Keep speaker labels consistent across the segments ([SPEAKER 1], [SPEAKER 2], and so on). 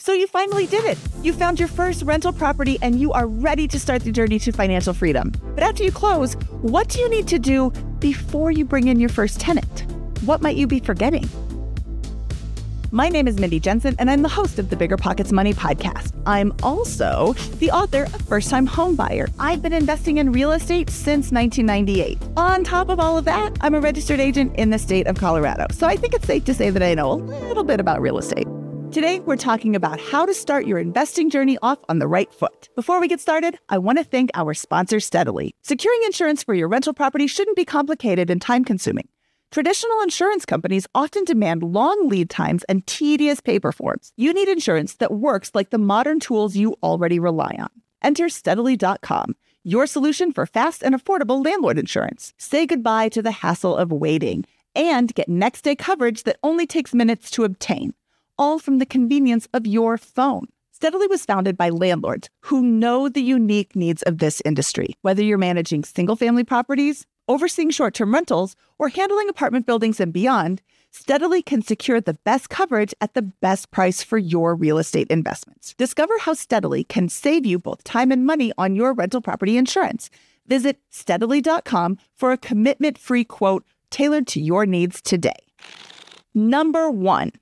[SPEAKER 1] So you finally did it. You found your first rental property and you are ready to start the journey to financial freedom. But after you close, what do you need to do before you bring in your first tenant? What might you be forgetting? My name is Mindy Jensen, and I'm the host of the BiggerPockets Money podcast. I'm also the author of First Time Home Buyer. I've been investing in real estate since 1998. On top of all of that, I'm a registered agent in the state of Colorado. So I think it's safe to say that I know a little bit about real estate. Today, we're talking about how to start your investing journey off on the right foot. Before we get started, I want to thank our sponsor, Steadily. Securing insurance for your rental property shouldn't be complicated and time consuming. Traditional insurance companies often demand long lead times and tedious paper forms. You need insurance that works like the modern tools you already rely on. Enter steadily.com, your solution for fast and affordable landlord insurance. Say goodbye to the hassle of waiting and get next day coverage that only takes minutes to obtain, all from the convenience of your phone. Steadily was founded by landlords who know the unique needs of this industry. Whether you're managing single family properties, overseeing short term rentals, or handling apartment buildings and beyond, Steadily can secure the best coverage at the best price for your real estate investments. Discover how Steadily can save you both time and money on your rental property insurance. Visit steadily.com for a commitment free quote tailored to your needs today. Number one,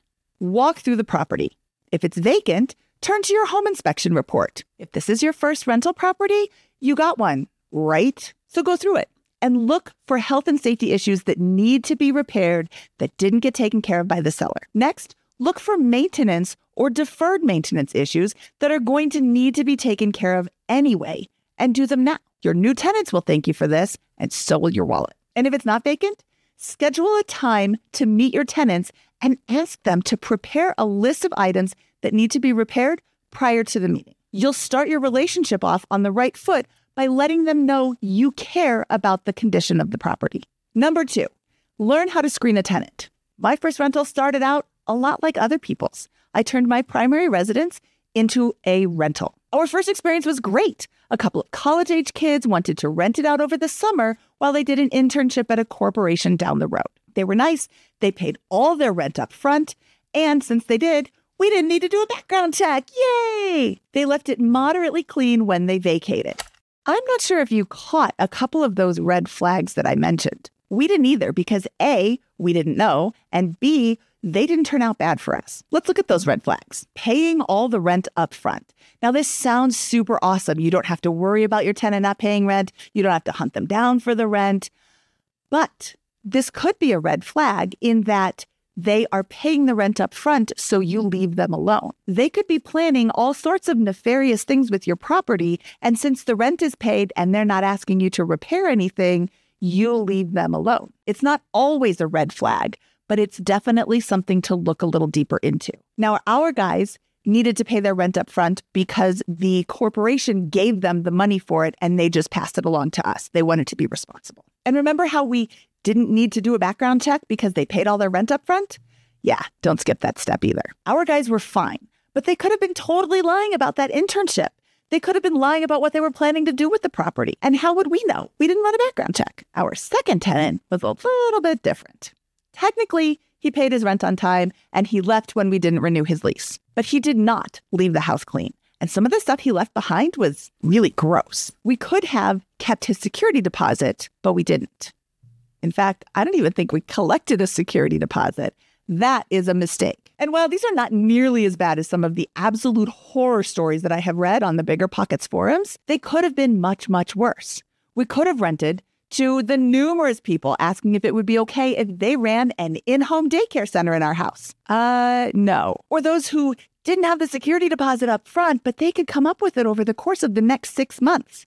[SPEAKER 1] walk through the property. If it's vacant, turn to your home inspection report. If this is your first rental property, you got one, right? So go through it and look for health and safety issues that need to be repaired that didn't get taken care of by the seller. Next, look for maintenance or deferred maintenance issues that are going to need to be taken care of anyway and do them now. Your new tenants will thank you for this, and so will your wallet. And if it's not vacant, schedule a time to meet your tenants and ask them to prepare a list of items that need to be repaired prior to the meeting. You'll start your relationship off on the right foot by letting them know you care about the condition of the property. Number two, learn how to screen a tenant. My first rental started out a lot like other people's. I turned my primary residence into a rental. Our first experience was great. A couple of college age kids wanted to rent it out over the summer while they did an internship at a corporation down the road. They were nice, they paid all their rent up front, and since they did, we didn't need to do a background check. Yay! They left it moderately clean when they vacated. I'm not sure if you caught a couple of those red flags that I mentioned. We didn't either because A, we didn't know, and B, they didn't turn out bad for us. Let's look at those red flags. Paying all the rent up front. Now, this sounds super awesome. You don't have to worry about your tenant not paying rent, you don't have to hunt them down for the rent. But this could be a red flag in that they are paying the rent up front, so you mm-hmm. leave them alone. They could be planning all sorts of nefarious things with your property. And since the rent is paid and they're not asking you to repair anything, you leave them alone. It's not always a red flag, but it's definitely something to look a little deeper into. Now, our guys needed to pay their rent up front because the corporation gave them the money for it and they just passed it along to us. They wanted to be responsible. And remember how we didn't need to do a background check because they paid all their rent up front? Yeah, don't skip that step either. Our guys were fine, but they could have been totally lying about that internship. They could have been lying about what they were planning to do with the property. And how would we know? We didn't run a background check. Our second tenant was a little bit different. Technically, he paid his rent on time and he left when we didn't renew his lease. But he did not leave the house clean. And some of the stuff he left behind was really gross. We could have kept his security deposit, but we didn't. In fact, I don't even think we collected a security deposit. That is a mistake. And while these are not nearly as bad as some of the absolute horror stories that I have read on the BiggerPockets forums, they could have been much, much worse. We could have rented to the numerous people asking if it would be okay if they ran an in home daycare center in our house. Uh, no. Or those who didn't have the security deposit up front, but they could come up with it over the course of the next six months.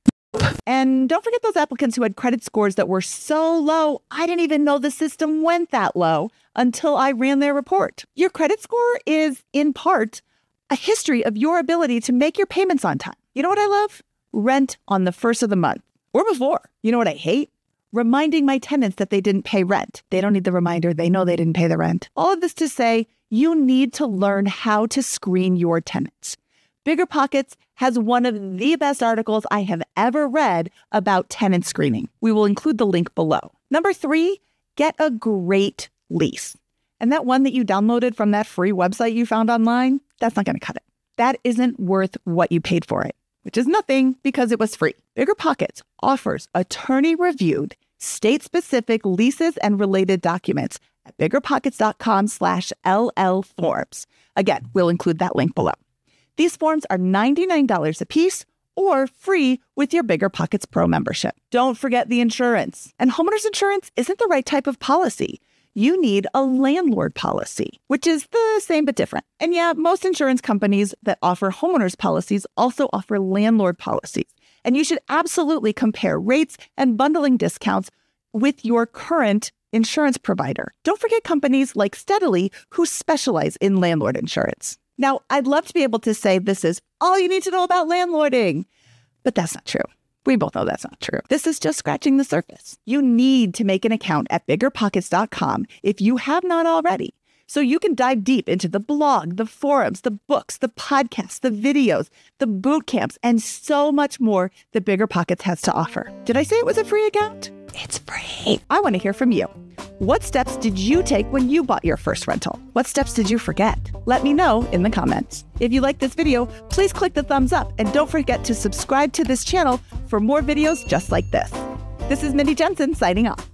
[SPEAKER 1] And don't forget those applicants who had credit scores that were so low, I didn't even know the system went that low until I ran their report. Your credit score is, in part, a history of your ability to make your payments on time. You know what I love? Rent on the first of the month or before. You know what I hate? Reminding my tenants that they didn't pay rent. They don't need the reminder, they know they didn't pay the rent. All of this to say, you need to learn how to screen your tenants. BiggerPockets has one of the best articles I have ever read about tenant screening. We will include the link below. Number three, get a great lease. And that one that you downloaded from that free website you found online, that's not going to cut it. that isn't worth what you paid for it, which is nothing because it was free. BiggerPockets offers attorney reviewed, state specific leases and related documents at biggerpockets.com slash LL forms. Again, we'll include that link below. These forms are $99 a piece or free with your BiggerPockets Pro membership. Don't forget the insurance. And homeowners insurance isn't the right type of policy. You need a landlord policy, which is the same but different. And yeah, most insurance companies that offer homeowners policies also offer landlord policies. And you should absolutely compare rates and bundling discounts with your current insurance provider. Don't forget companies like Steadily who specialize in landlord insurance. Now, I'd love to be able to say this is all you need to know about landlording, but that's not true. We both know that's not true. This is just scratching the surface. You need to make an account at biggerpockets.com if you have not already. So you can dive deep into the blog, the forums, the books, the podcasts, the videos, the boot camps, and so much more that BiggerPockets has to offer. Did I say it was a free account? It's free. I want to hear from you. What steps did you take when you bought your first rental? What steps did you forget? Let me know in the comments. If you like this video, please click the thumbs up and don't forget to subscribe to this channel for more videos just like this. This is Mindy Jensen signing off.